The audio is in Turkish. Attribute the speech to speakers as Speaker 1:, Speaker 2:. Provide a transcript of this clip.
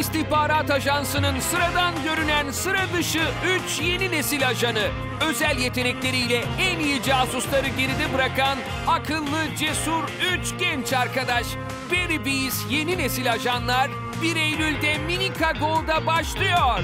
Speaker 1: İstihbarat Ajansı'nın sıradan görünen sıra dışı 3 yeni nesil ajanı. Özel yetenekleriyle en iyi casusları geride bırakan akıllı, cesur 3 genç arkadaş. Berry Bees yeni nesil ajanlar 1 Eylül'de Minika Go'da başlıyor.